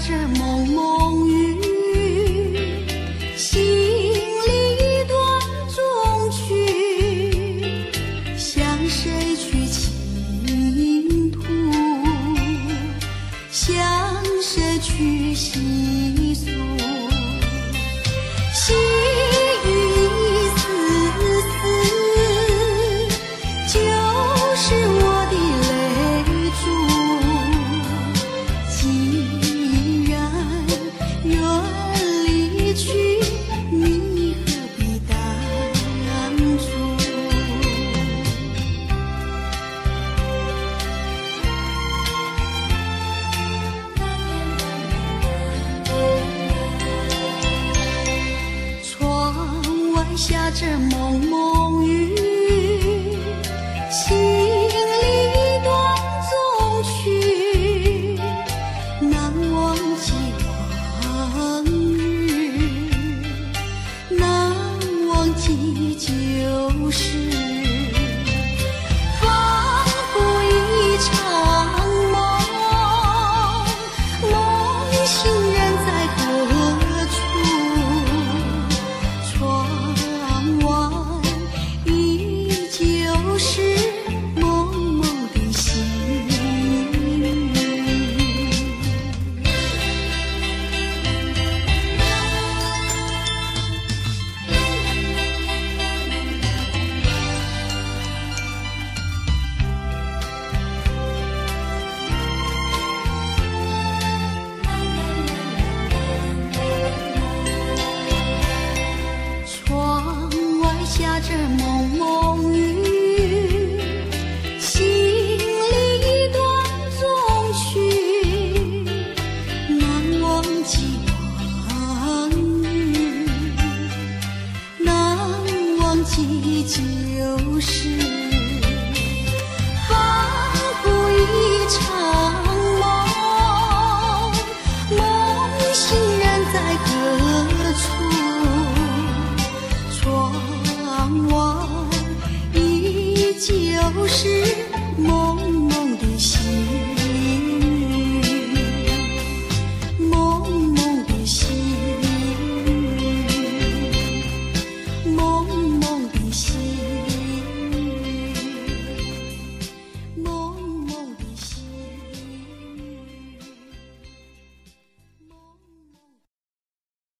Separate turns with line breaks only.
着蒙蒙雨，心里一段衷曲，向谁去倾吐？向谁去细诉？下着蒙蒙雨，心里一段衷曲，难忘记往日，难忘记旧时。外下着蒙蒙雨，心里一段衷曲，难忘记往日，难忘记旧时。仿佛一场是梦